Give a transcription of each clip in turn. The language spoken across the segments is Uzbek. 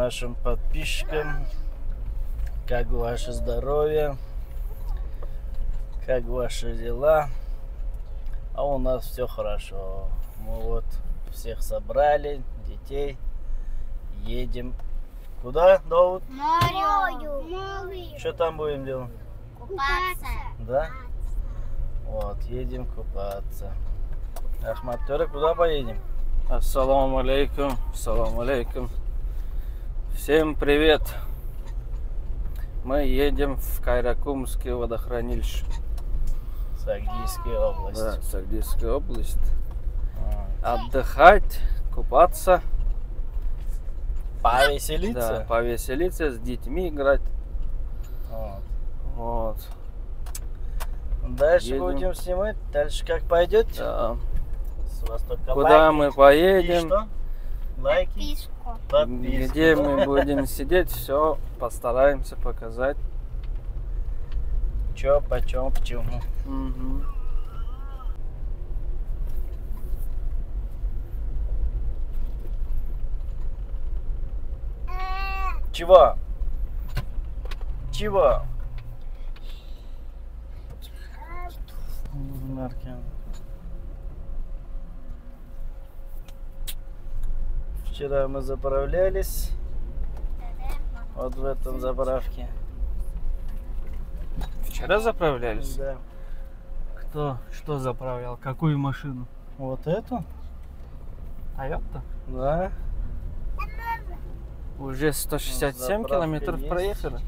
нашим подписчикам. Как ваше здоровье? Как ваши дела? А у нас все хорошо. Мы вот всех собрали, детей. Едем. Куда, Дауд? Морю. Море. Что там будем делать? Купаться. Да? Вот, едем купаться. Ахмат куда поедем? Ассаламу алейкум, ассаламу алейкум. Всем привет. Мы едем в Кайракумское водохранилище. Сагдийская область. Да, Сагдийская область. А, Отдыхать, купаться, Повеселиться? да, повеселиться, с детьми играть. Вот. Вот. Дальше Едем. будем снимать. Дальше как пойдет? Да. С вас только Куда лайки. мы И поедем, что? Лайки, Писку. Подписки. где мы будем сидеть, все постараемся показать. Чё, почем, почему. Мгм. Чего? Чего? Наркин. Вчера мы заправлялись вот в этом заправке. Вчера заправлялись? Да. Кто что заправлял? Какую машину? Вот эту? Тойота? Да. Уже 167 Заправка километров есть. проехали.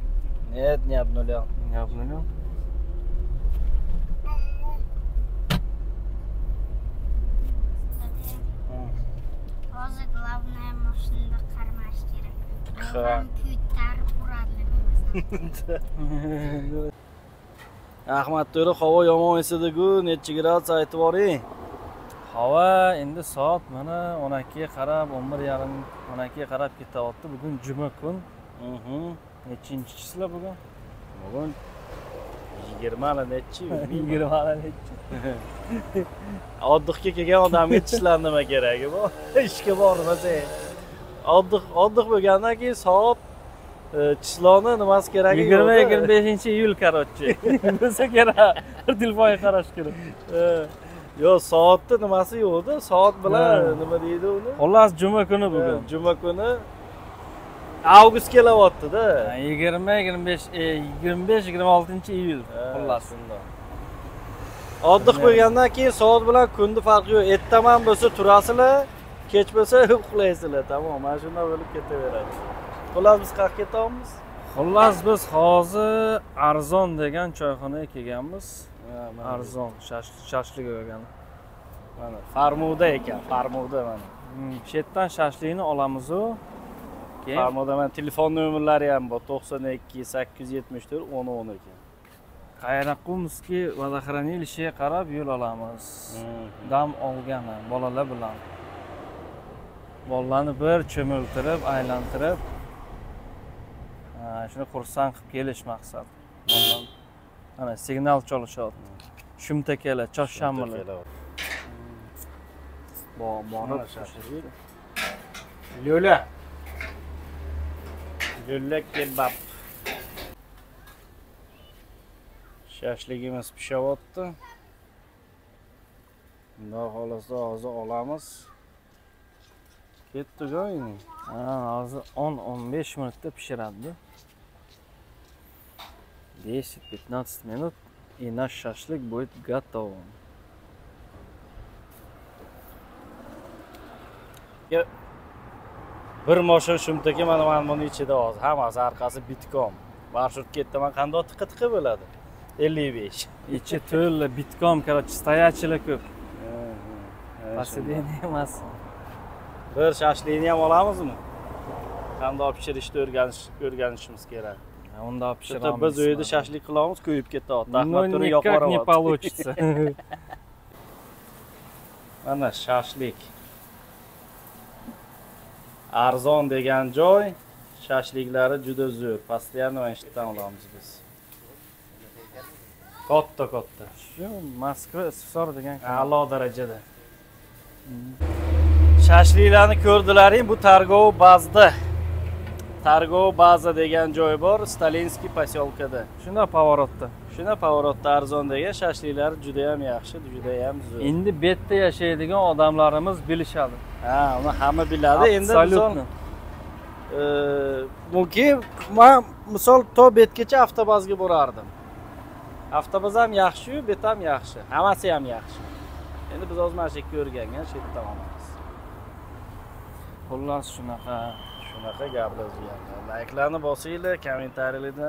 Нет, не обнулял. Не обнулил. Hozir главная машина qarmash kerak. Ko'tarib uradimi ahmad to'ra havo yomon esadiku nechi gradus aytib yuboring Havo endi soat mana 12 ga qarab, 11 yarim 12 ga qarab ketyapti. Bugun juma kun. Nechinchi chisla bugun? bugun yigirmani nechi 20 otdixga kelgan odamga tishlar nima keragi bu ishga bormasa oddix oddix bo'lgandan keyin soat e, chisloni nimasi keragi 20 yo'q 25 iyul короче. Bo'lsa kerak. Bir telefonga qarash kerak. yo'q soatni nimasi yo'qda soat bilan nima deydi uni Xullas juma kuni bugun. E, juma kuni avgust kelyaptida 20 25 e, 25 26 iyul. Xullas. oddiq bo'lgandan keyin soat bilan kunni farqi yo'q ertaman bo'lsa turasizlar kech bo'lsa uxlaysizlar tamom mana shunday bo'lib ketaveradi xullas biz qayerga ketyapmiz Xullas biz hozir Arzon degan choyxonaga kelganmiz. Arzon shash- shashlik yegan. mana farmuda ekan farmuda mana Hmm, Shu yerdan shashlikni olamiz u. Keyin farmuda mana telefon nomerlari ham bor to'qson ikki sakkiz yuz yetmish to'rt o'n o'n ekan Qayraqumskiy водохранилищеga qarab yo'l olamiz. Dam olgan bolalar bilan. Bolalarni bir cho'miltirib, aylantirib, ha, shuni xursand qilib kelish maqsad. Bolalar- Mana signal cholishyapti. Shumtakalar, chorshanbalar. Bo- Mana Borib shashlik. lo'la lo'la kebab. Shashligimiz pishyapti. Xudo xolasa hozir olamiz. Ketdi endi Ha, hozir 10-15 minutda pishiradi. 10-15 минут и наш шашлык будет готов. Bir moshin shumtaka mana mana buni ichida hozir. Hammasi orqasi bitkom. Marshrutka ertaman qandoq tiqa tiqa bo'ladi? ellik besh Ichi to'la bitkom, короче, stoyachilar ko'p. Поседение emas. bir shashlikni ham olamizmi? Qandoq pishirishni o'rganish o'rganishimiz kerak. Unda Chunki pishiramiz. biz uyda shashlik qilamiz ko'yib ketyapti to'ra никак не получится. mana shashlik arzon degan joy shashliklari juda zo'r. Постоянно yerdan olamiz biz. Katta katta. Shu Moskva Sisor degan a'lo darajada. Shashliklarni ko'rdilaring bu targov bazda. Targov baza degan joy bor stalinskiy posyolkada. Shunda поворотda shuna поворотda arzon degan shashliklar juda ham yaxshi juda ham zo'r. Endi bu yerda yashaydigan odamlarimiz bilishadi. Ha uni hamma biladi. Endi misol e, mumkin man misol to betgacha avtobazga borardim. Avtobaz ham yaxshiyu bet ham yaxshi. Hammasi ham yaxshi. Endi biz hozir mana shu yerga o'rgangan shu yerdan olamiz xullas shunaqa. Shunaqa gaplar layklarni bosinglar kommentariyalarda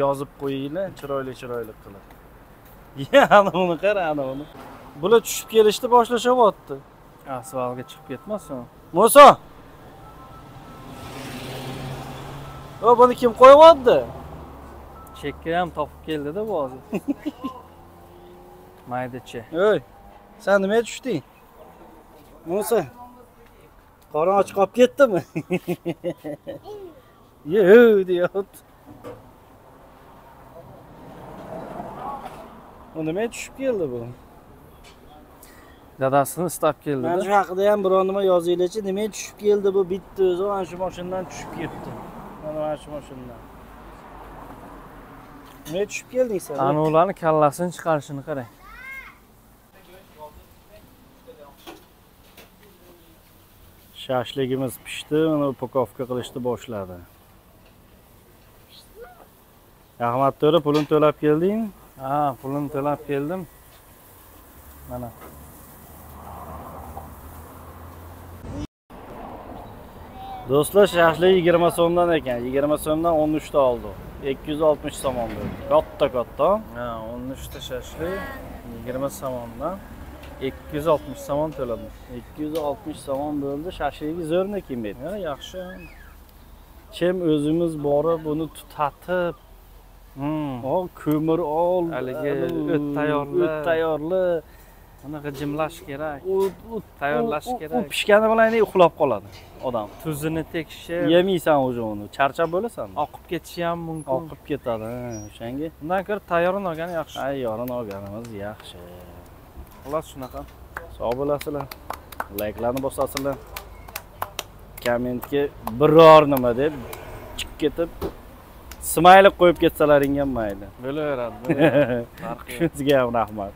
yozib qo'yinglar chiroyli chiroyli qilib Ya, ana uni qara ana uni bular tushib kelishni boshlashyapti asfaltga chiqib ketmasin muso o buni kim qo'yyapti chekka ham topib keldida bu hozir maydacha Ey, sen nimaga tushding? Musa. Qorin ochiq qolib ketdimi? Yo, deyapti. U nimaga tushib keldi bu? dadasini istab Mana keldida shu haqida ham biror nima yozinglarchi, nimaga tushib keldi bu bitta o'zi mana shu mashinadan tushib ketdi. Mana mana shu mashinadan. Nimaga tushib kelding sen? anuvlarni kallasini chiqarishini qarang Shashligimiz pishdi, uni upakovka qilishni boshladi. Ahmad to'ra pulini to'lab keldingmi? Ha pulini to'lab keldim mana Do'stlar, shashlik 20 so'mdan ekan. 20 so'mdan 13 ta oldi. 260 somon bo'ldi. Katta katta. ha o'n uchta shashlik yigirma somondan ikki yuz oltmish somon to'ladim 260 somon bo'ldi. Shashligi zo'rmikin bet. ya yaxshi Chem o'zimiz borib uni tutatib, Hmm. o ko'mir ol, Haligi o't tayyorla. O't tayyorla. uni g'ijimlash kerak u- Tayyorlash kerak. U pishgani bilan uxlab qoladi odam. tuzini tekshir Yemaysan уже uni. Charchab bo'lasan. oqib ketishi ham mumkin Oqib ketadi, ha, o'shanga. undan ko'ra tayyorini olgani yaxshi Ayyorini olganimiz yaxshi. xullas shunaqa Sog' bo'lasizlar. Layklarni bosasizlar. Kommentga biror nima deb chiqib ketib smaylik qo'yib ketsalaring ham mayli. bo'laveradi. Shunga ham rahmat.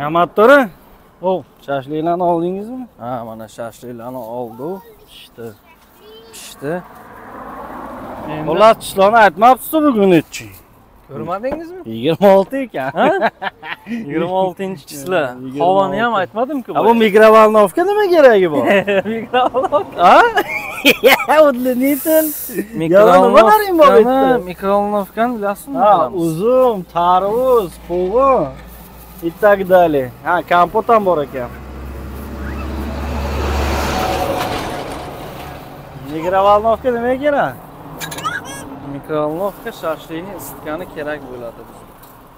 rahmat to'ra. O, shashliklarni oldingizmi? ha mana shashliklarni oldi Pishdi. pishdi Xullas tushlarni aytmabsiz bugun nechi? Ko'rmadingizmi 26 ekan. ha yigirma oltinchi Yigirma havoni ham olti. aytmadimku bu mikrovolnovka nima keragi bor? mikrovolnovka Ha? Ya, udlenitel. nimalaring bor bu yerda? mikrovolnovkani bilasizmi Ha, uzum, tarvuz, quvg'in и так далее. Ha, kompot ham bor ekan. Mikrovolnovka nimaga kerak? Mikrovolnovka shashlikni isitgani kerak bo'ladi bizga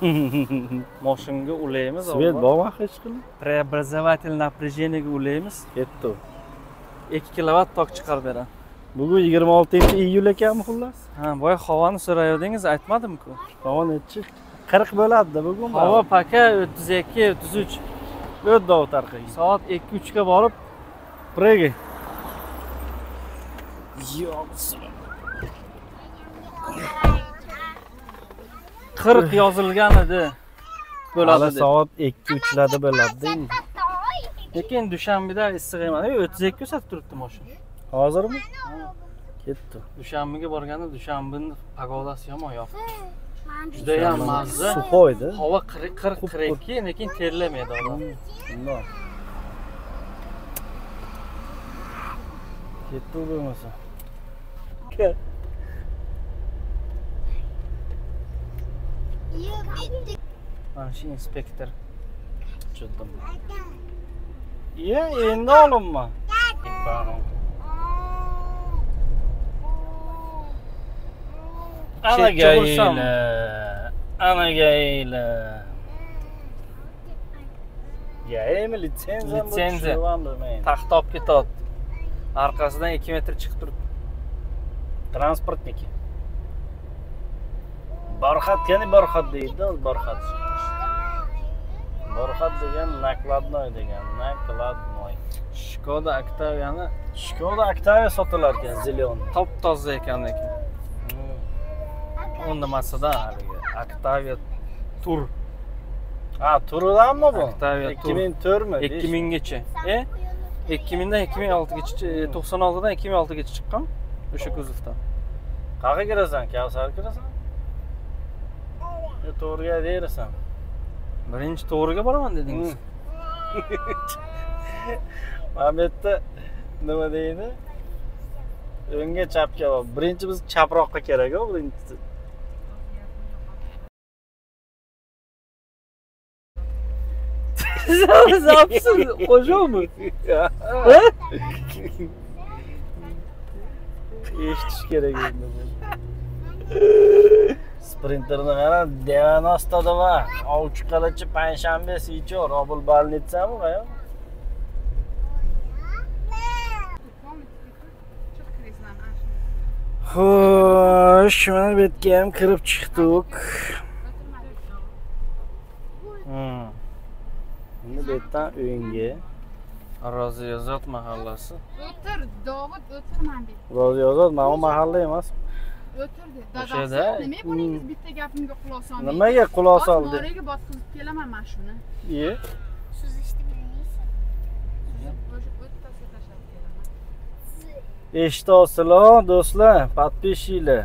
moshinga ulaymiz Svet bormi hech qilib? преобразователь напряжениyaga ulaymiz Ketdi. 2 kilovat tok chiqarib beradi Bugun 26-iyul ekanmi xullas? ha boya havoni so'rayotdingiz aytmadimku Havo nechi? 40 bo'ladi-da bugun. havo paka 32 33 o'tdi avtarqiga. soat 2-3 ga borib Prega. Yo'q. 40 yozilgan edi Hali bo'ladi deb. soat 2-3 larda bo'ladi lekin dushanbeda issiq emas 32 sotib turibdi mashina Hozirmi? Ketdi. dushanbaga borganda dushanbani pagodasi yomon yopiq judayam mazza Suxoydi. havo 40 42 lekin terlamaydi odam Bundoq. Ketdi bo'lmasa. Mana shu inspektor Tushundim. Ye, endi olinma. Ana Chetga ursam. gayla. Ana gayla. Ya, emi litsenziya Litsenziya. taxta olib ketyapti orqasidan 2 metr chiqib turibdi Transportniki. Barxat, qani barxat deydi, barxat. ro'yxat degan nakladnoy degan nakladnoy Skoda Octavia'ni Skoda Octavia sotilar ekan zelen top toza ekan lekin. U nimasida haligi Octavia Tur ha turidanmi bu Octavia Tour. 2004 mi 2000 gacha. E? 2000 dan 2006 gacha, e, 96 dan 2006 gacha chiqqan o'sha kuzovdan. qayerga kirasan kavsar kirasan to'g'riga berasan Birinchi to'g'riga boraman dedingiz. mana bu yerda nima deydi o'ngga chapga bor birinchi biz chaproqqa kerak a birinchisi Zapsiz qo'shuvmi? eshitish kerak endi. sprinterni qara 92 ovchiqalachi payshanba сечер obul больницами qayoq xo'sh mana bu yerga ham kirib chiqdik. Hmm. endi bu yerdan uyingga Rozi Yozot mahallasi. o'tir dovud o'tir man deb rozi yozadi mana bu mahalla emas o'tir deb O'sha dadasi yerda? nima buningiz bitta gapimga quloq solmaysiz nimaga quloq soldi? noriga bosqizib kelaman man shuni. Iye Suzishni bilmaysan. eshitosizlar do'stlar подписчиlar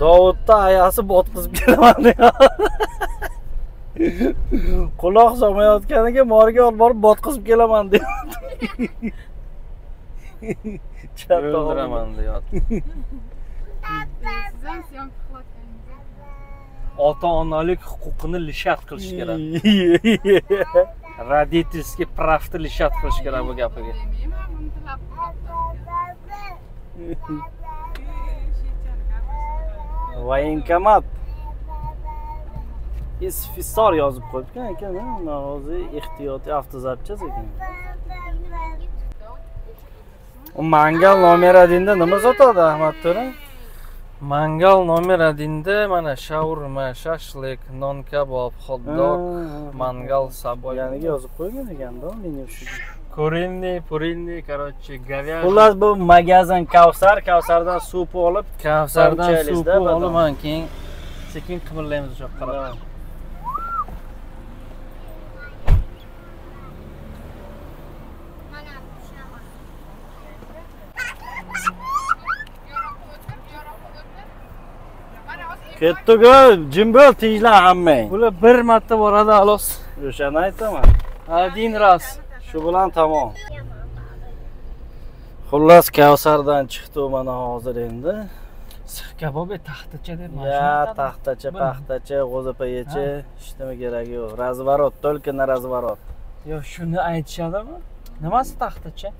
dovudni ayasi botqizib kelaman quloq solmayotganiga morga olib borib botqizib kelaman deyapti O'ldiraman deyapti. Ota onalik huquqini lishat qilish kerak. Родительский правni lishat qilish kerak bu gapiga. voenkomat isfisor yozib qo'yibgan ekan norozi ehtiyotiy avtozapchas ekan nomer одинda nima sotadi ahmad to'ra Mangal nomer 1da mana shaurma, shashlik, non kabob, hot dog, mangal saboy. yaniga yozib qo'ygan ekanda menyu Kurilni, purilni, короче, говяжий. xullas bu magazin kavsar kavsardan supni olib Kavsardan suv olaman, keyin sekin qimirlaymiz o'sha yoqqa qarab. Mana shunaqa. yoroqqa o'tir yoroqqa o'tir mana hozir ketdik jim bo'l tinchlan hammang Bular bir marta boradi, xolos. o'shani aytaman Один раз. shu bilan tamom xullas kavsardan chiqdi mana hozir endi Six kabob e, taxtacha deb ya taxtacha Bir- paxtacha g'o'zapayecha hech nima keragi yo'q razворот только на разворот Yo, shuni aytishadimi? Nimasi taxtacha?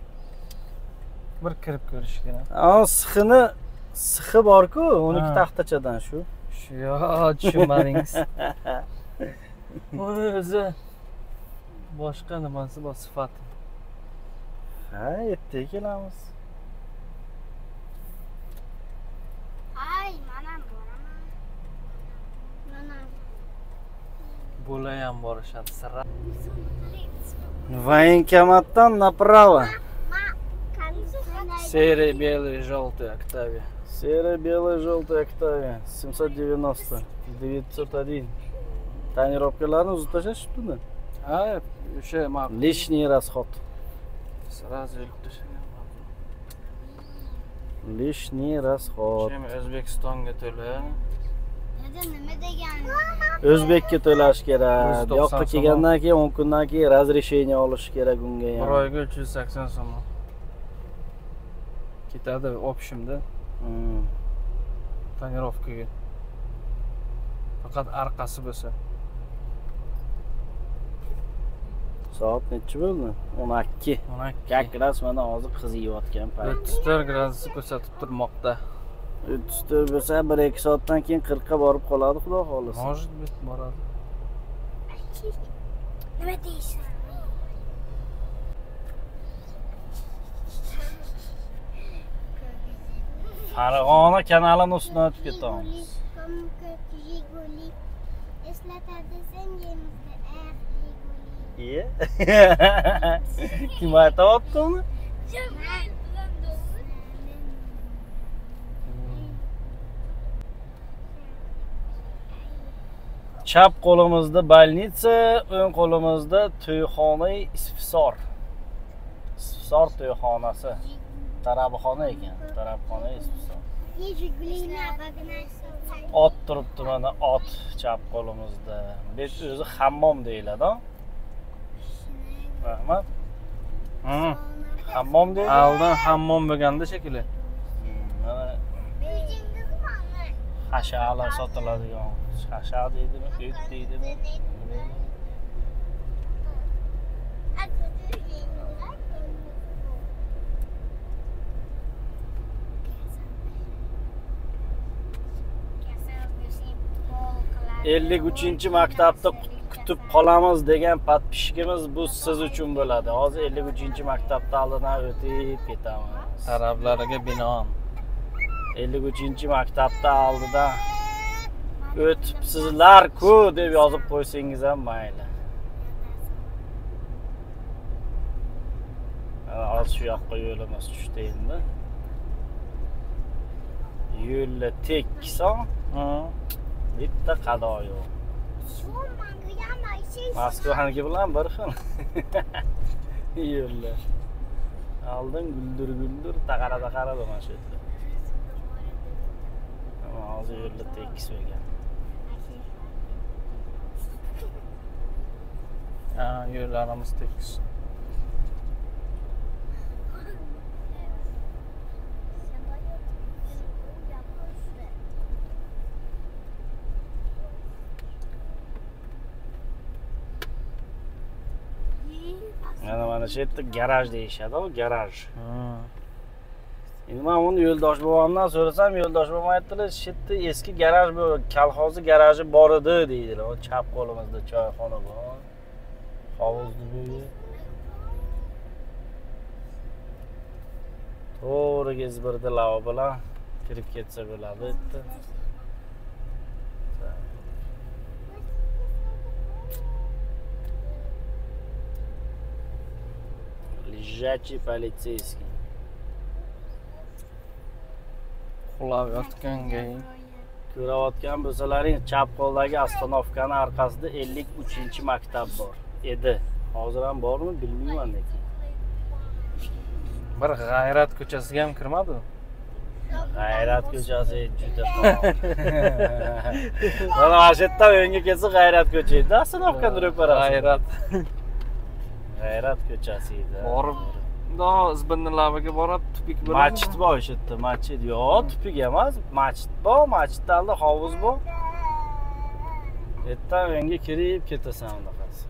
Bir kirib ko'rish kerak. a sixini sixi borku uniki Ha. taxtachadan shu Shu yo, tushunmadingiz. O'zi boshqa nimasi bor sifati. ha ertaga kelamiz Ay, mana boraman. Mana. Bo'la ham borishadi sira. voenkomatdan направо. Серый, белый, желтый, Octavia. Серый белый желтый октавия 790 901 tonirovkalarni uzib tashlashibdimi Ha, o'sha ma'qul. лишний расход Сразу ilib tashlagan лишний расход Shem O'zbekistonga to'la. Nima degani? o'zbekka to'lash kerak bu 190 yoqqa kelgandan keyin o'n kundan keyin разрешение olish kerak unga Bir ham oyga 380 so'm. Ketadi общемda. Tonirovkaga. Faqat orqasi bo'lsa. soat nechi bo'ldi o'n ikki 12. как раз mana hozir qiziyotgan payt 34 gradus ko'rsatib turmoqda. o'ttiz to'rt bo'lsa bir ikki soatdan keyin qirqqa borib qoladi xudo xohlasa Может быть, boradi. Nima deysan? Farg'ona kanalini ustidan o'tib ketyapmiz eslatadi sen yemizda kim aytyapti uni? Chap qo'limizda больница o'ng qo'limizda to'yxona isfisor. Isfisor to'yxonasi. Tarabixona ekan. Tarabixona isfisor ot turibdi mana ot chap qo'limizda. Bu o'zi hammom deyiladi rahmat. Hmm, hammom deydi. Avvaldan hammom bo'lganda shekilli. Mana. Hashalar sotiladigan. Hasha deydimi o't deydimi ellik uchinchi maktabda kutib qolamiz degan подписчигimiz bu siz uchun bo'ladi. Hozir ellik uchinchi maktabni oldidan o'tib ketamiz. Talablariga binoan. ellik uchinchi maktabni oldidan o'tibsizlar-ku deb yozib qo'ysangiz ham mayli. Hozir shu yoqqa yo'limiz tushdi endi. Yo'lni Hı. Bitta qado yo'q. Moskvaniki bilan bir xil. Yo'llar oldin guldir guldir taqara taqara mana shu yerda hozir yo'lda tekis bo'lgan. Yo'llarimiz tekis. Mana shu yerda garaj deyishadi garaj. Endi man uni yo'ldosh bobomdan so'rasam yo'ldosh bobom aytdilar shu yerda eski garaj bu kolxozni garaji bor edi deydilar. Chap qo'limizda choyxona bor. Hovuzni bo'yi to'g'riga izbirda lava bilan kirib ketsa bo'ladi yerda лежачий полицейский Qulab yotganga ko'rayotgan bo'lsalaring chap qo'ldagi ostanovkani orqasida ellik uchinchi maktab bor. Edi hozir ham bormi bilmayman lekin. Bir g'ayrat ko'chasiga ham kirmadi. g'ayrat ko'chasi juda mana shu yerdan o'ngga kelsa g'ayrat ko'cha edi. Ostanovkani ro'parasi G'ayrat. G'ayrat ko'chasi edi Borib mundoq izbirni labiga borib tupik bilan. machit bor o'sha yerda machit yo'q. Tupik emas machit bor machitni oldida hovuz bor. Bu yerdan o'ngga kirib ketasan unaqasi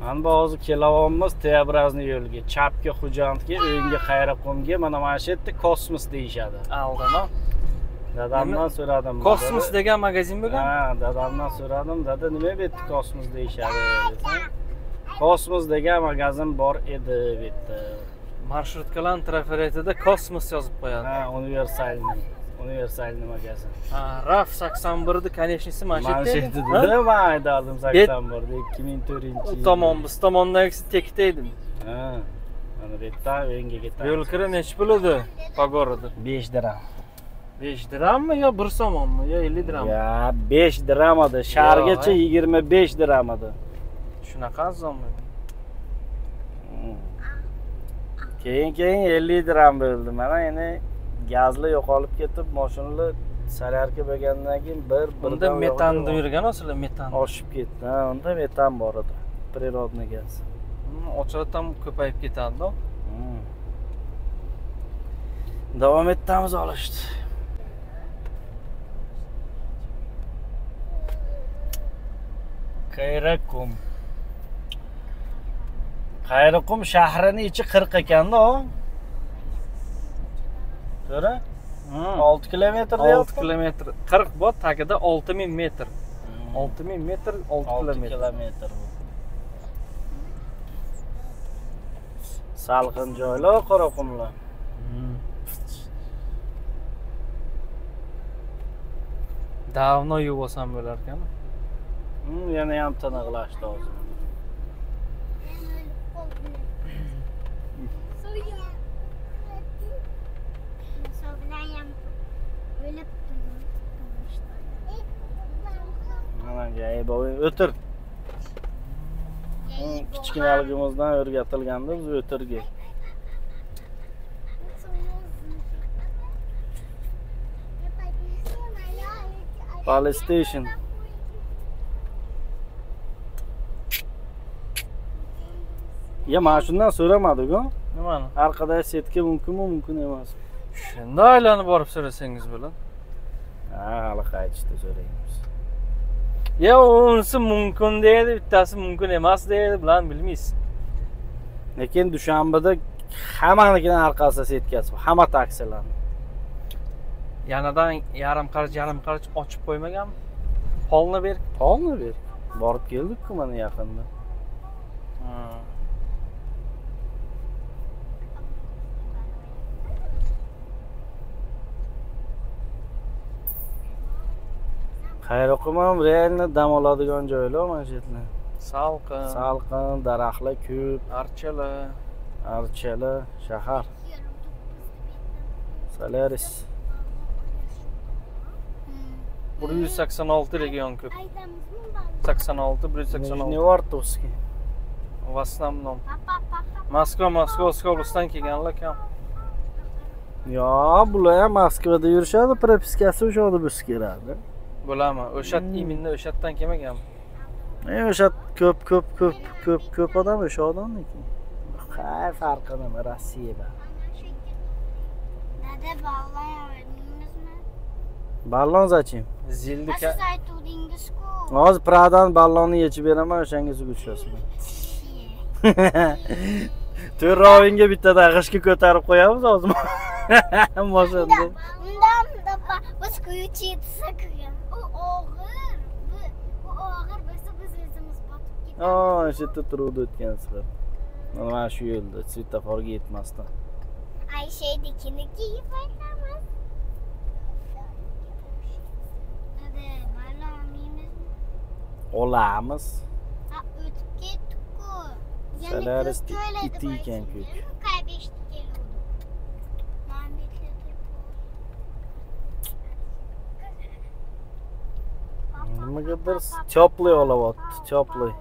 mana bu hozir kelyapmiz teabrazni yo'liga chapga xo'jandga o'ngga xayraqo'mga mana mana shu yerda kosmos deyishadi. Aldin, ha? Dadamdan so'radim Kosmos degan magazin bo'lgan. ha dadamdan so'radim dada nima bu yerda kosmos deyishadi desam kosmos degan magazin bor edi bu yerda Marshrutkаlar trafaretida Kosmos yozib qo'yadi. ha universalniy universalniy magazin. Ha, RAF 81 ni konечныйsi mana shu mana shu yerda edi. dedi. Man aytardim Bet- sakson birda ikki ming to'rtinchi U tomon biz tomondagisi tekda edi. ha mana bu yerdan o'ngga ketamiz Yo'l kira nechi pul edi городу? besh dirham 5 dirhammi yo 1 so'mmi yo 50 dirham? ya besh dirham edi shargacha Yo'q, yigirma besh dirham edi Shunaqa arzonmi? Hmm. keyin keyin ellik dirham bo'ldi mana endi gazli yo'qolib ketib mashinalar solyarka bo'lgandan keyin bir Unda birdan metanni yo'qolib yurgan o'sizlar metan. oshib ketdi ha unda metan bor edi природный gaz Ochilib ham ko'payib ketadi-da. Hmm. davom etamiz olishdi Qayrakum. Qayrakum shahrini ichi 40 ekanda. Ko'ra? 6 kilometr 6 deyapti. kilometr. 40 bor, tagida 6000 metr. 6000 metr 6 6 kilometr. kilometr. Salqin joylar Qoraqumlar. Davno yuvasam bo'lar Ну, я не ям то наглаштал. o'tir kichkinaligimizdan o'rgatilganda biz o'tirdik polystation ya mana shundan so'ramadik-ku nimani? Orqada setka mumkinmi mumkin emasmi shunda aylanib borib so'rasangiz bo'ladi. Ha hali qaytishda so'raymiz. Yo unisi mumkin deydi bittasi mumkin emas deydi bilan bilmaysiz. Lekin dushanbada hammanikidan orqasida setkasi bor hamma taksilarni yanidan yarim qarich yarim qarich ochib qo'ymaganmi? Polni ber polni ber borib keldik-ku mana yaqinda qayroqim ham реально dam oladigan joylar mana shu yerlar salqin. Salqin daraxtlar ko'p. Archalar archalar shahar. Solaris. bir yuz sakson olti region ko'p. sakson olti bir yuz sakson olti. Nижневартовский в основном moskva moskovskiy oblastdan kelganlar kam. Yo bular ham moskvada yurishadi propiskasi o'sha yoqda bo'lsa kerakda bo'laman o'sha Hmm. именно o'sha yerdan kelmaganmi e o'sha ko'p ko'p ko'p ko'p ko'p odam o'sha odamniki. Qay farqi nima rossiyada Dede vallahi öğrendiniz mi? ballon zachем zilni siz hozir pradan ballonni yechib beraman o'shanga sug'ishasizmi to'rrovingga bittada g'ishga ko'tarib qo'yamiz hozir. Moshanda Bundan da ba- biz kuyuchisi kıyan. O ağır. Bu, bu ağır. Biz batıp gidelim. aa o'sha yerda turuvdi o'tgan safar mana shu yo'lda svetoforga yetmasdan Ay şey dikini giyip aytamaz. Dede valla amimiz mi? olamiz Ha ötüp gittik ku. Solaris kız söyledi nimagadir теплый olyapti теплый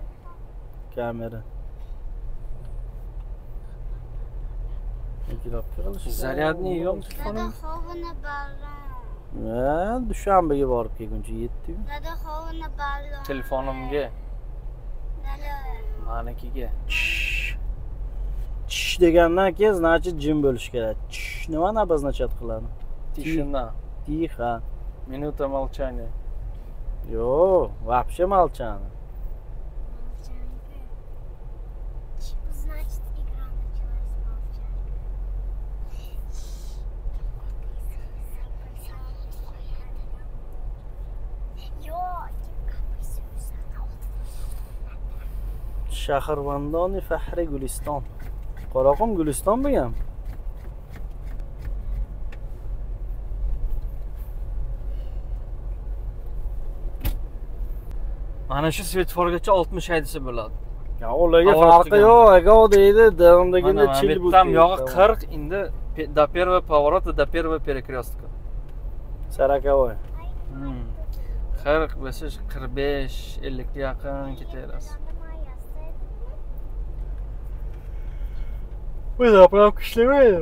kamera. Zaryadniy yo'q telefonim hovuni ballon. ha dushanbaga borib kelguncha yetdi Dede hovuni ballon. telefonimga. Manikiga. Chish degandan keyin значит jim bo'lish kerak. Chish nimani обозначать qiladi? Tishina тихо minuta молчания yo'q вообще молчание Значит, игра началась молчание. shahrvandoni fahri guliston qoraqum guliston bu mana shu svetoforgacha oltmish haydasa bo'ladi. Ya ularga farqi yo'q aka deydi mana chil bittam yog'i qirq endi до первого поворота до первого перекрестка. Sarakovoy qirq bo'lsa qirq besh ellikka yaqin ketaverasiz. Bu zapravka ishlamaydi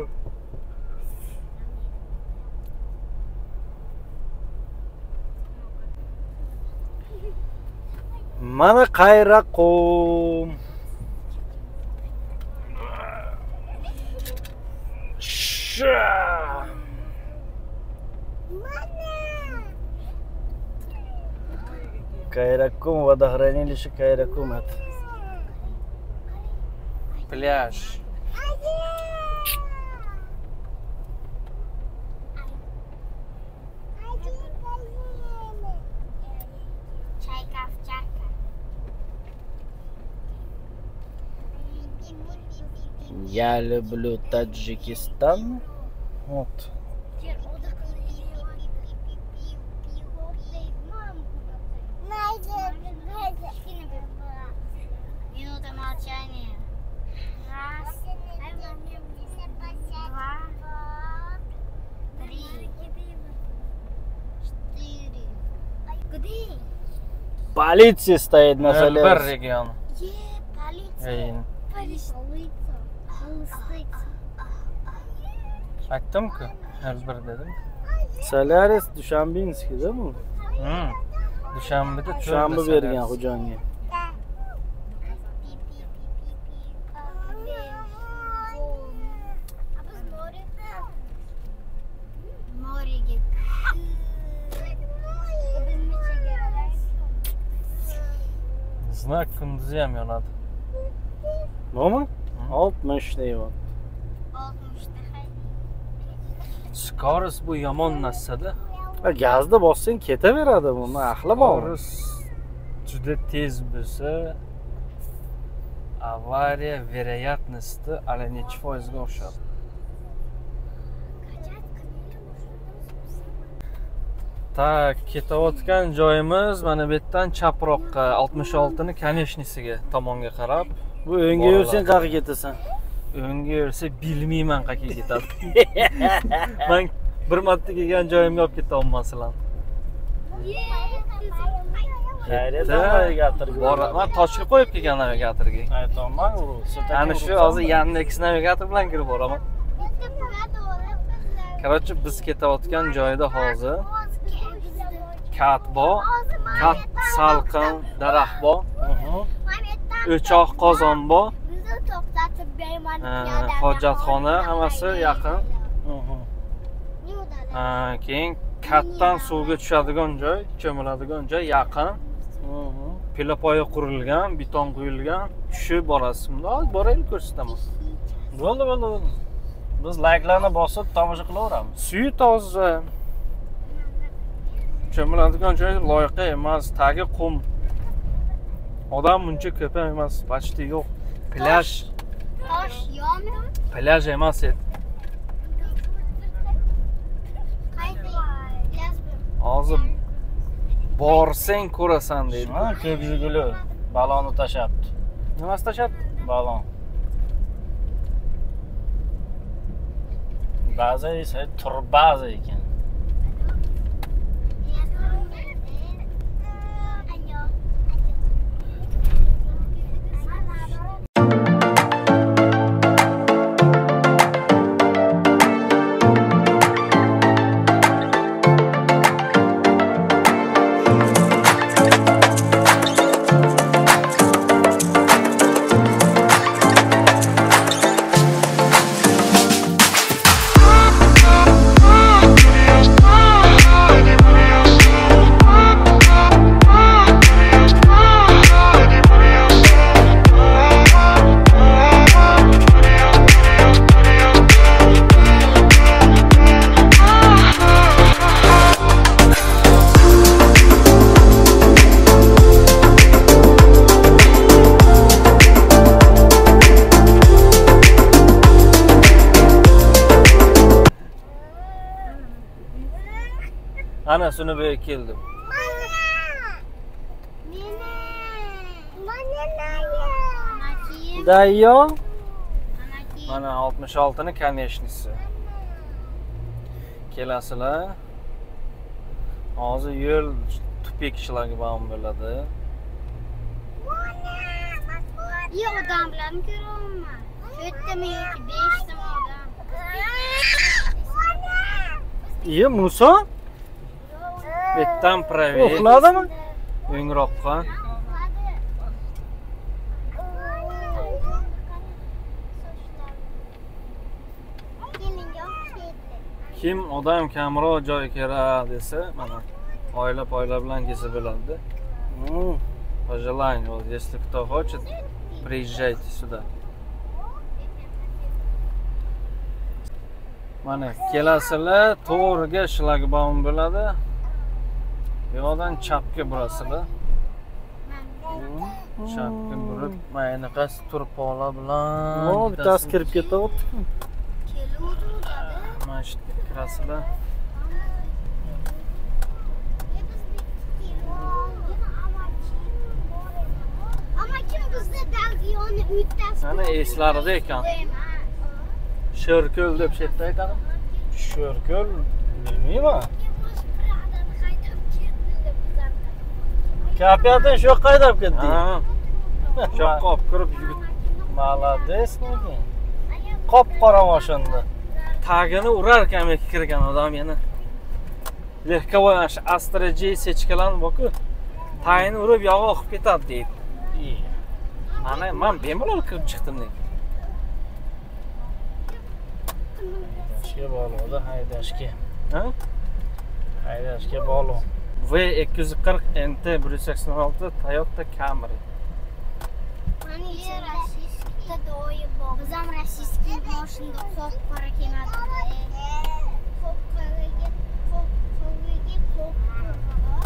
mana qayraqum Sha. Кайракум, водохранилище Кайракум это. plyaj Я люблю Таджикистан. Вот. Минута молчания. Два, три, четыре. Полиция стоит на э, железе. Бер регион. Полиция. Полиция. Aytdimku bir dedim. Solaris dushanbinikidamu dushanbida dushanba bergan xo'jayinga знак кундузи ham yonadi nima 60 deyapti. skoros bu yomon narsada Gazda bossang ketaveradi bu. Nima ahli bor? skoros juda tez bo'lsa avariya вероятности nechi foizga oshadi tak ketayotgan joyimiz mana bu yerdan chaproqqa 66 ni konechnisiga tomonga qarab Bu o'ngga yursang qayerga ketasan? o'ngga yursa bilmayman qayerga ketadi man bir marta kelgan joyimga olib navigatorga. bora- man toshga qo'yib kelgan navigatorga. Aytaman, u ana shu hozir yandex navigator bilan kirib boraman. Короче biz ketayotgan joyda hozir kat bor kat salqin daraxt bor o'choq qozon bor. Ha, hojatxona hammasi yaqin. Ha, keyin katdan suvga tushadigan joy cho'miladigan joy yaqin. Pillapoya qurilgan beton quyilgan. Tushib borasiz. Bunda hozir boraylik ko'rsataman. Bo'ldi, bo'ldi, bo'ldi. Biz layklarni bosib tomosha qilaveramiz. suvi toza. Cho'miladigan joy loyqa emas tagi qum odam muncha ko'p ham emas почти yo'q plyaj Tosh yo'qmi? plyaj emas edi Qaysi? Yazdim. hozir borsang ko'rasan deydi Ha, ko'k yuguli balonni tashabdi. nimasi tashlabdi Balon. Baza esa turbaza ekan. Shuni bu yerga keldim Dayyo. mana 66 ni konechnisi kelasizlar hozir yo'l tupik shlagbaum bo'ladi Yo odamlarni ko'ryapman. To'rttami yoki beshtami odam. Iye, Musa? Bu yerdan правее Uxladimi? o'ngroqqa kim odam kamroq joy kerak desa mana oila poyla bilan kelsa bo'ladi пожелание вот если кто хочет приезжайте сюда mana kelasizlar to'g'riga shlagbaum bo'ladi bu yoqdan chapga burasizlar chapga burib mana anaqasi turpola bilan No, bittasi kirib ketyapti. Keluvdi dedi. mana shu yerga kirasizlar Ama kim bizde Belgiyonu üttas? Ana eslarida ekan sho'rko'l deb shu yerda aytadi Sho'rko'l bilmayman. Kapiyatni shu yoqqa haydab ketding. shu yoqqa olib kirib yugurib Молодец, nega? Qop qora mashina. tagini urar ekan kirgan odam yana ana shu astra j sechkalarni borku tagini urib yog'i oqib ketadi deydi mana man bemalol kirib chiqdim lekin Haydashga bog'liqda haydashga. ha Haydashga bog'liq. V ikki yuz qirq nt bir yuz sakson olti toyota camry bor. Biz ham rossiyskiy mashinada qop qora keladi. Qop qoraga, qop qoraga, qop qora.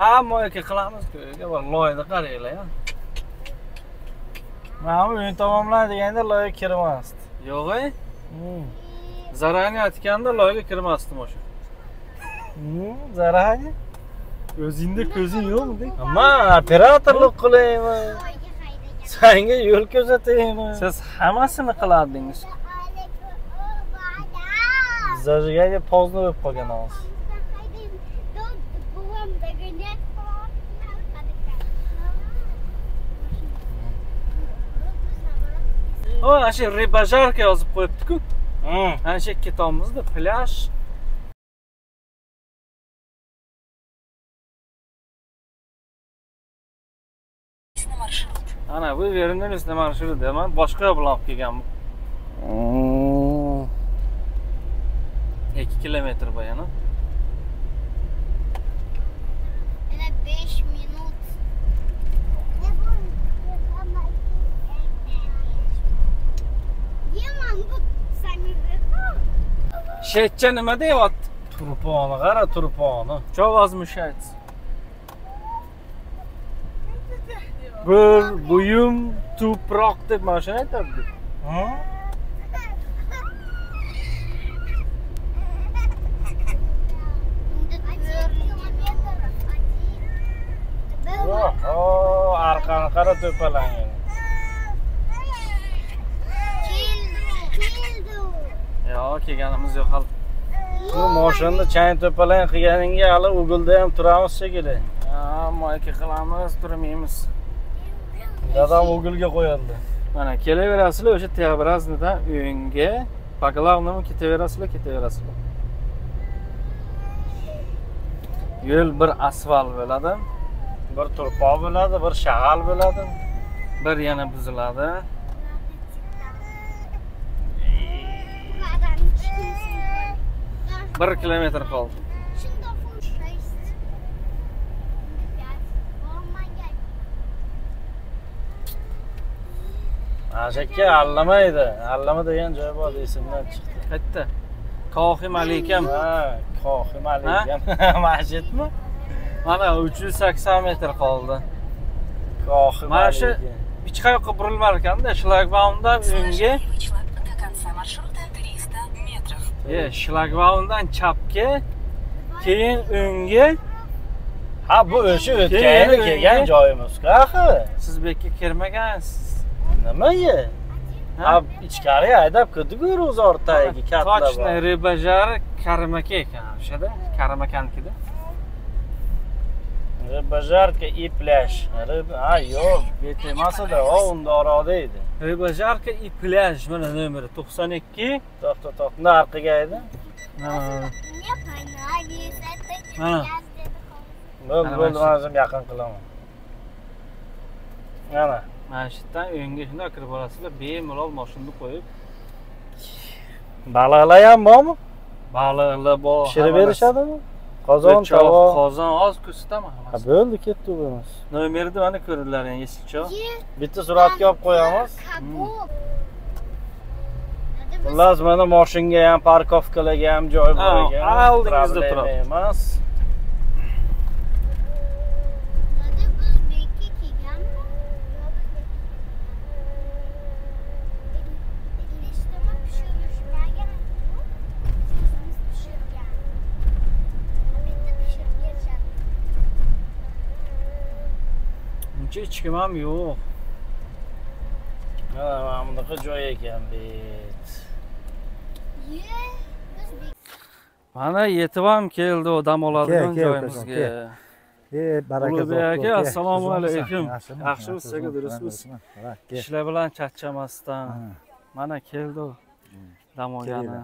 hamma yoqqa qilamiz-ku loyida qaranglar Mana bu uy tamomlan deganda loyiha kirmasdi. yo'q Hmm. zarangi aytganda loyga kirmasdim o'sha Hmm, zaragi. o'zingda ko'zing yo'qmi Man operatorlik haydagan. Senga yo'l ko'rsataymi? siz hammasini qilardingiz Zajiganga pozdno bo'lib qolgan hozir. ana shu rebajarka yozib qo'yibdi-ku Hmm. ana shu yerga ketyapmizda plyaj ana bu вернулись на маршрут man boshqa yo'l bilan olib kelganman Hmm. ikki kilometr bu yana Yana 5 minut. Yeman bu samirga. Shetcha nima deyapti? Turponi qara, turponi. chovoz mushayt bir buyum tuproq deb mana shuni aytadi. Arqani qara to'palangan. Yo'q kelganimiz yo'q hali Bu mashinani chang to'palang qilganingga hali Google'da ham turamiz shekilli. moyka qilamiz turmaymiz Dadam Google'ga qo'yadi. mana kelaverasizlar o'sha teobraznidan uyingga по главному ketaverasizlar ketaverasizlar yo'l bir asfalt bo'ladi Bir turpoq bo'ladi, bir shag'al bo'ladi. bir yana buziladi bir kilometr qoldi Ashakka allamaydi. Allama degan joy bor esimdan chiqdi. qayerda kohim alikam Ha, kohim alaykum. Masjidmi? mana uch yuz sakson metr qoldi Kohim Mana shu- hech qayoqqa burilmar ekanda shlagbaumdan uyimga метров. shlagbaumdan chapga keyin o'ngga Ha, bu o'sha o'ngga- kelgan joyimiz-ku axir. siz bu yerga kirmagansiz Nimaga? Ha? Ha, ichkariga haydab kirdik-ku ro'zortagi katta. точно rыбажары karimaka ekan o'shada Rыбажарка и пляж. Rib, ha, yo'q, bet emas edi, o unda edi. Rыбажарка и plyaj mana nomeri to'qson ikki to'xta, narqiga edi. Mana. Bo'l, Mana bo'l, shu. men o'zim yaqin qilaman. Mana. mana shu yerdan uyingga shundoq kirib olasizlar bemalol moshinani qo'yib Baliqlar ham bormi? baliqlar bor Pishirib hamma berishadimi? Qozon, tovoq. qozon oz ko'rsataman Ha, hammasi bo'ldi, ketdi bo'lmas. nomerni mana ko'ringlar endi yesilchoq Bitta suratga olib qo'yamiz. Xullas, mana mashinga ham, parkovkalarga ham joy bor ekan. oldingizda turadi. emas. Uncha ichkim ham yo'q Mana mana bunaqa joy ekan bet. Mana yetib ham keldi dam oladigan joyimizga e baraka aka, assalomu alaykum. Yaxshimi? Yaxshimisiz aka, Yaxshi, durustmisiz? ishlar bilan charchamasdan Ha. mana keldi dam olgani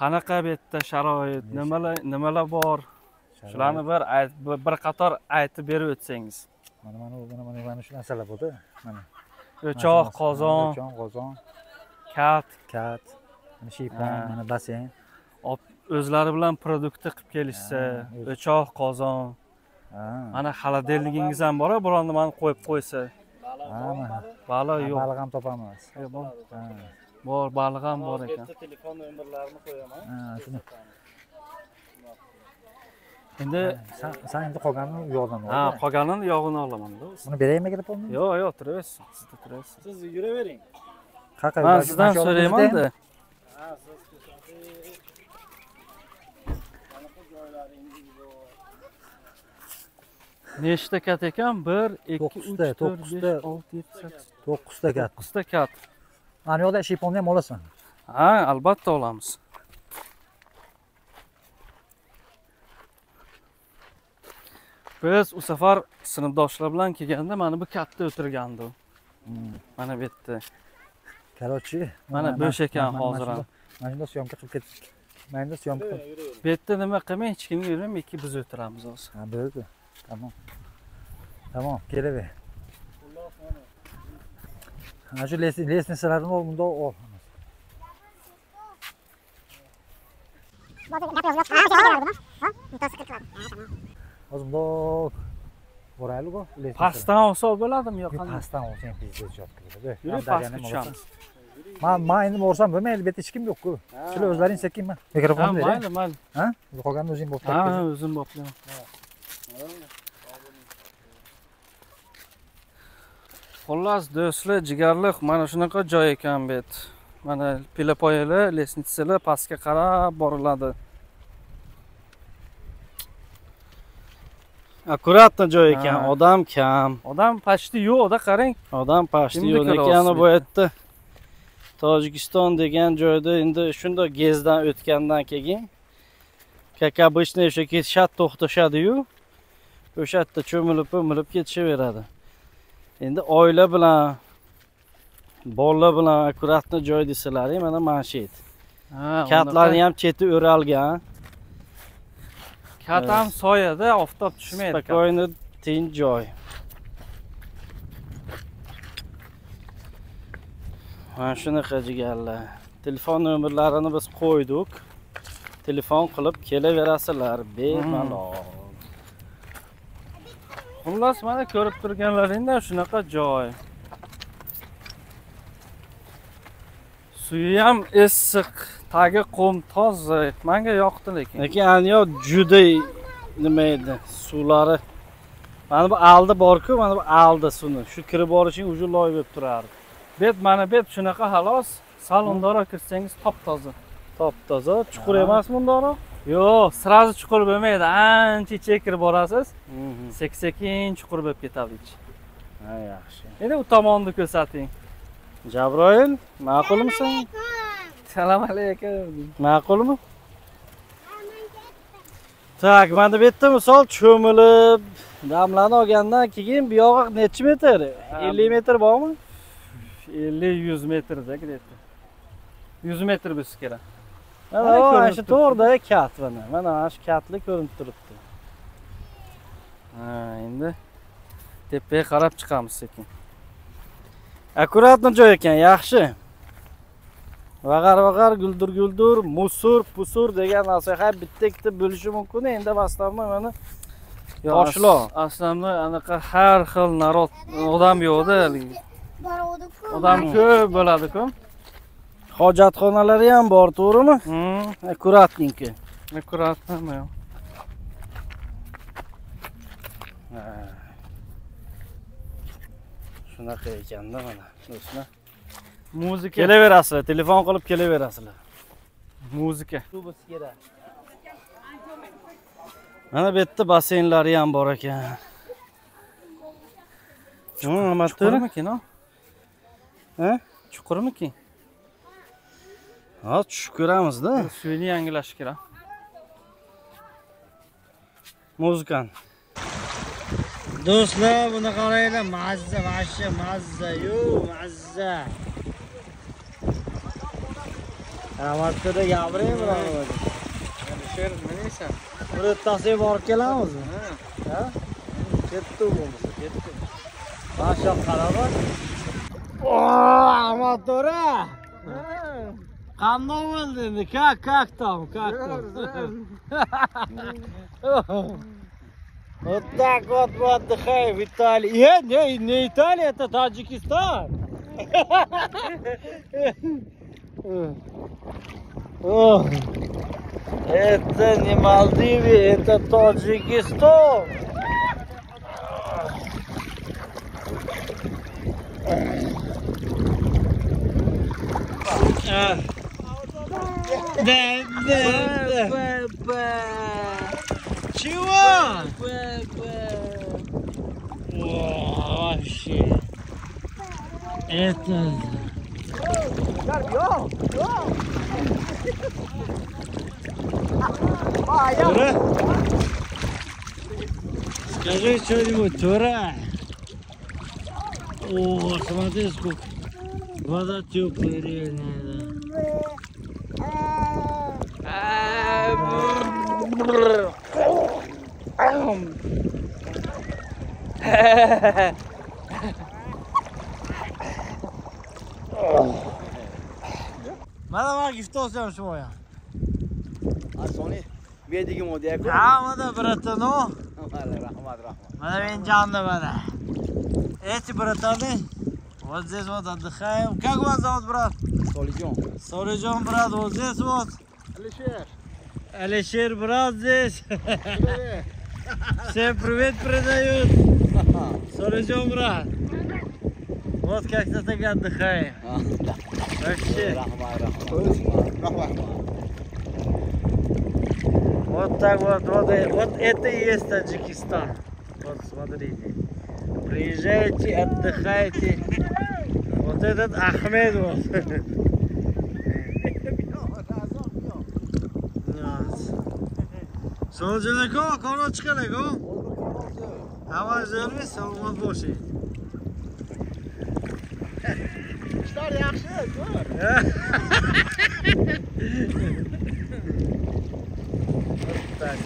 qanaqa bu yerda sharoit? Nimalar nimalar bor? Shularni bir bir qator aytib berib o'tsangiz mana mana mana mana mana shu narsalar bo'ldi. Mana. O'choq Mana qozon. O'choq qozon. Kat. Kat. Mana shiypon Ha. mana basseyn o'zlari bilan produkti qilib kelishsa o'choq qozon. Mana xolodilnigingiz ham bor biror nimani qo'yib qo'ysa. Ha mana. Baliq yo'q. baliq ham topamiz. Yo'q, bor. Ha. Bor baliq ham bor ekan. Telefon nomerlarini qo'yaman. Ha shuni endi san endi qolganini u yoqdan ha ol qolganini yog'ini olamanda buni beraymi telefonni yo'q yo'q turaversin sizda turaversin. Siz yuravering. Qayerqa man sizdan so'raymanda nechta kat ekan? Bir ikki uch to'rt to'qqizta. besh olti yetti sakkiz. To'qqizta kat. To'qqizta kat. Mana yoqda shiyponni ham olasan ha albatta olamiz biz u safar sinfdoshlar bilan kelganda mana bu katda o'tirgandi u mana bu yerda. Короче Mana bo'sh ekan hozir ham. mana shunda syomka qilib ketdik. Mana shunda syomka bu yerda nima qilmang hech kimga yurmang ikki biz o'tiramiz hozir. Ha bo'ldi. Tamom. Tamom kelaver. Ana shu lestnisalarni ol bundoq ol hozir bundoq boraylik pastdan olsa bo'ladimi yo qanday? pastdan olsang pizda chop qiladi yuring pastga tushamiz man man endi borsam. bo'lmaydi bu yerda hech kim yo'q-ku. Sizlar o'zlaring sekin man ha mikrofonni bering mayli mayli. Ha? Qolganini o'zing ha boshlab o'zim boplayman xullas do'stlar jigarliq mana shunaqa joy ekan bu mana pilapoyalar lestnitsalar pastga qarab boriladi akkuratno joy ekan odam kam odam почти yo'qda qarang odam pashti Kimni yo'q ekani bu yerda tojikiston degan joyda endi shundoq gezdan o'tgandan keyin как обычно o'sha ketishadi to'xtashadiyu o'sha yerda cho'milib po'milib ketishaveradi endi oila bilan bolalar bilan akkuratno joy desalaring mana mana shu ha katlarni ham cheti o'ralgan kat ham soyada oftob tushmaydi spokойно tinch joy. Mana shunaqa jigarlar. Telefon nomerlarini biz qo'ydik. Telefon qilib kelaverasizlar bemalol. Xullas mana ko'rib turganlaringdan shunaqa joy. Suvi ham issiq tagi qum toza manga yoqdi lekin. Lekin aniyo juda nima edi? Suvlari. Mana bu aldi borku mana bu aldi suvni. Shu kirib borishing уже loy bo'lib turardi. Bet mana bet shunaqa xolos sal kirsangiz top toza top toza chuqur Ha. emasmi undoqroq yo'q sразу chuqur bo'lmaydi. Ancha ichiga kirib borasiz. Sekin sekin chuqur bo'lib ketadi ichi. Ha yaxshi. Endi u tomonni ko'rsating. Jabroil ma'qulmisan assalomu alaykum ma'qulmi tak mana bu yerda misol cho'milib damlarni olgandan keyin bu yog'i nechi metr ellik metr bormi ellik yuz metrda где-то yuz metr bo'lsa kerak mana shu to'g'rida kat mana mana shu katli ko'rinib turibdi endi tepaga qarab chiqamiz sekin akkuratno joy ekan yaxshi vag'ar vag'ar guldur guldur musur pusur degan narsa ha bitta ikkita bo'lishi mumkin endi mastavma mana Toshloq. aslamda anaqa har xil narod odam yo'qda haligi. Odam ko'p bo'ladiku. Hojatxonalari ham bor to'g'rimi? Akkuratnенько akkuratно hamma yoq. shunaqa ekanda mana do'stlar muzika kelaverasizlar telefon qilib kelaverasizlar. Muzika mana bu yerda basseynlari ham bor ekan. Chuqurmikin chuqurmikin? Ha tushib ko'ramizda suvini yangilash kerak. Muzikani do'stlar buni qaranglar. Mazza вообще mazza. Yu mazza rahmatli gapiring birodar alisher nima deysan bir o'ttasiga borib kelamizmi ha ketdi u bo'lmasa ketdi mana shu yoqqa qarab amatora qandoq bo'ldi endi как как там как там Вот так вот мы отдыхаем в Италии. Э, не, не Италия, это Таджикистан. Это не Малдивы, это Таджикистан. Да, да, да. Чего? О, вообще. Это... Тура? Скажи что-нибудь, Тура. О, смотри, сколько. Вода теплая, реальная, да. Мада маги, що взем моя? А сони? Вие диги му дяко? Ама да, братано. Мале, рахмат, рахмат. Мада вен джан да бъде. Ето, братане, вот здесь вот отдыхаем. Как вас зовут, брат? Солиджон. Солиджон, брат, вот здесь вот. Алишер. Алишер, брат, здесь. Привет. Всем привет передают. Солиджон, брат. Вот как-то так отдыхаем вообще Rahmat, rahmat. Rahmat. Вот так вот, вот, вот это и есть Таджикистан. Вот смотрите. Приезжайте, отдыхайте. Вот этот Ахмед вот. So'ljilikov, qonunchiqilikov. Havo zo'rmi? Salomat bo'ling. Ishlar yaxshi, ko'r. Так.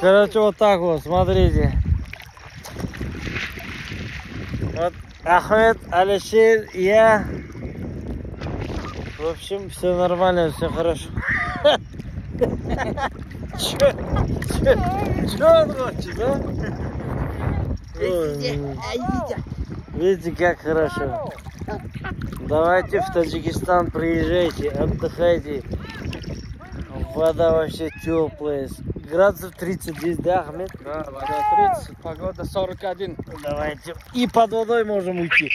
Короче, вот так вот, смотрите. Вот Ахмед, Алишер, я. В общем, все нормально, все хорошо. Че? Че он хочет, а? Ой, Видите, как хорошо. Давайте в Таджикистан приезжайте, отдыхайте. Вода вообще теплая. Градусов 30 здесь, да, Ахмед? Да, вода 30, погода 41. Давайте. И под водой можем уйти.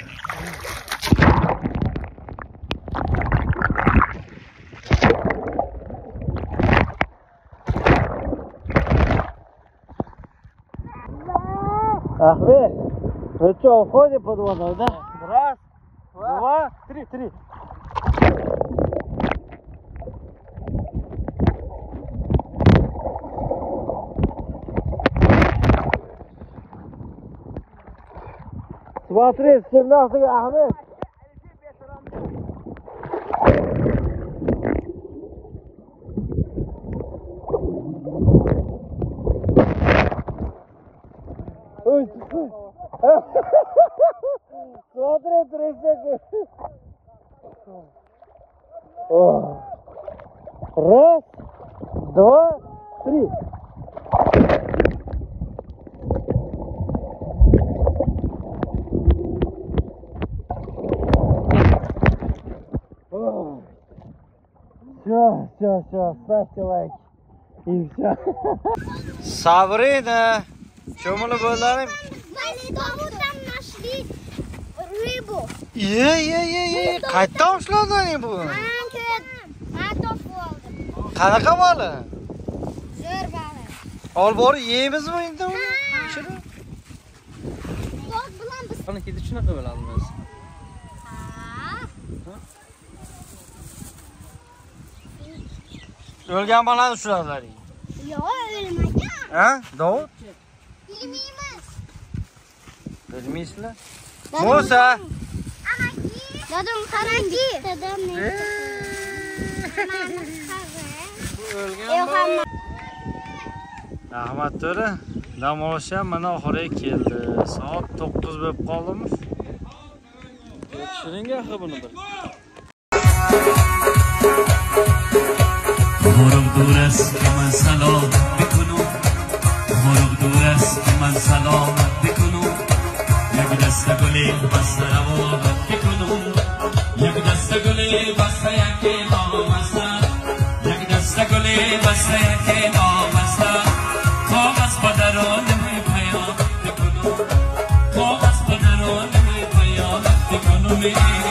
Ахмед, вы что, уходим под водой, да? Раз, два, три, три. Смотри, 17 Ахмед. Все, ставьте лайк. И все. Сабрина, cho'milib bo'larim Mana Dovuddan нашли rыбу. ye ye ye ye qayerdan ushlading bu ko'rdim. Man topib oldim. qanaqa bola Zo'r baliq. olib borib yeymizmi endi uni Shuni. To'q bilan biz Qanaqaydi shunaqa bo'lamiz. Ha, o'lgan bolani ushladilaring Yo'q, o'lmagan. ha dovud Bilmaymiz. bilmaysizlar musa Dadam qarangki. Dadam ne? Hamma. rahmat to'ra dam olish ham mana oxiriga keldi. Soat to'qqiz bo'lib qoldimi? Tushuning axir buni bir مرغ دور است که من سلام بکنم. مرغ دور است که من سلام بکنم. یک دست گلی بسته روابط بکنم. یک دست گلی بسته یکی نام است یک دست گلی بسته یکی نام است کاغذ پدران می پیام بکنم. کاغذ پدران می پیام بکنم.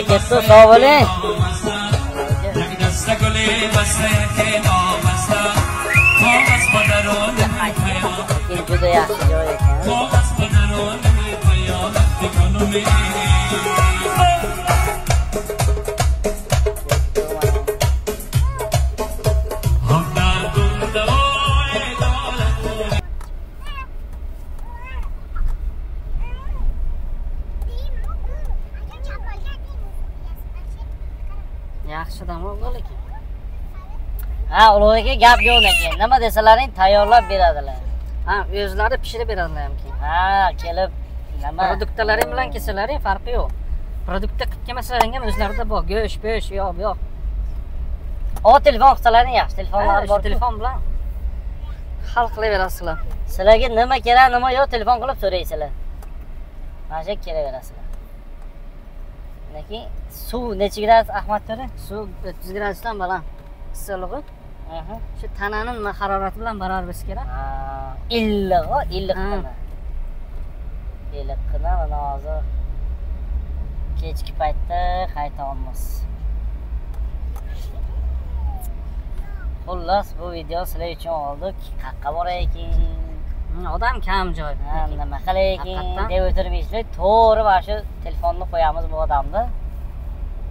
بله که تو ساوله این جدای احجای کن Aka gap yo'q lekin. Nima desalaring tayyorlab beradilar. Ha, o'zlari pishirib beradilar ham keyin. Ha, kelib nima Produktalaring bilan kelsalaring farqi yo'q. Produktda qilib kelmasalaring ham o'zlarida bor. Go'sht, go'sht, yo'q, yo'q. O telefon qilsalaring yaxshi, telefonlar Ha, bor. telefon bilan hal qilaverasizlar. Sizlarga nima kerak, nima yo'q telefon qilib so'raysizlar. Mana shu kelaverasizlar. Lekin suv necha gradus Ahmad to'ra? Suv 300 gradusdan baland issiqligi. Shu tanani nima harorati bilan barobar bo'lsa kerak. Illig'i, illiqqina. Ha. Illiqqina mana hozir kechki paytda qaytamiz. Xullas, bu video sizlar uchun oldik. Qayerqa borar ekan? Hmm, Odam kam joy. Nima qilay ekan deb o'tirmaysizlar. To'g'ri mana shu telefonni qo'yamiz bu odamni.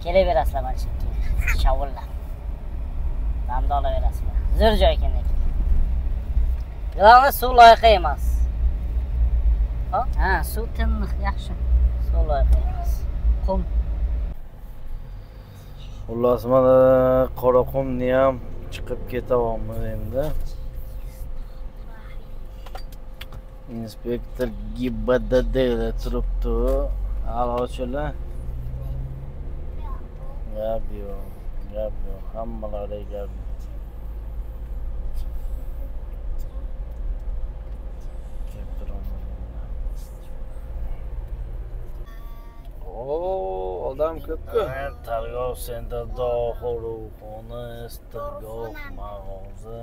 Kelaverasizlar mana shu yerga. Shovullar. Damda olaverasizlar. Zo'r joy ekan lekin. Suv loyiqa emas. Ha, suv tiniq, yaxshi. Suv loyiqa emas. Qum. xullas mana qoraqumni ham chiqib ketyapmiz endi inspektor gibdd turibdi a'lochilar gap yo'q gap yo'q hammalari gap Kelib turaman endi. Oo, odam ko'p-ku. Targ'ov sentrda qo'riqxona, istirgoh, mag'oza.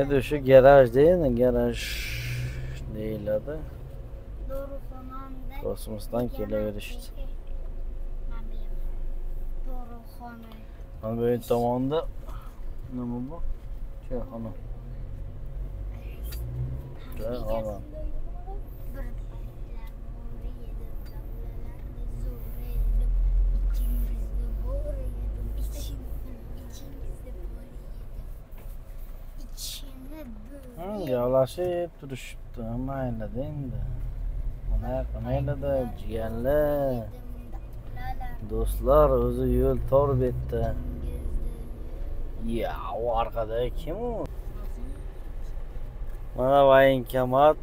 Endi o'sha garajda endi garaj deyiladi. Kosmosdan kelaverishdi. Dorixona. Mana bu yer tomonda nima bu? Choyxona. Choyxona. Bir paytlar bor edi, davlalarni zo'r edi. Ichingizda Mana jiyanlar. Do'stlar, o'zi yo'l tor betda. Ya, u orqada kim u? Mana voyenkomat,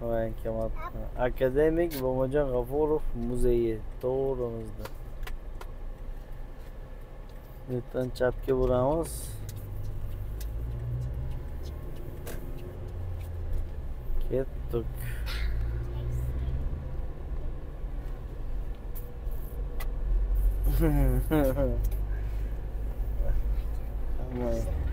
voyenkomat. Akademik Bobojon G'afurov muzeyi to'g'rimizda. Bu yerdan chapga buramiz. Ketdik. 呵呵呵呵，哎。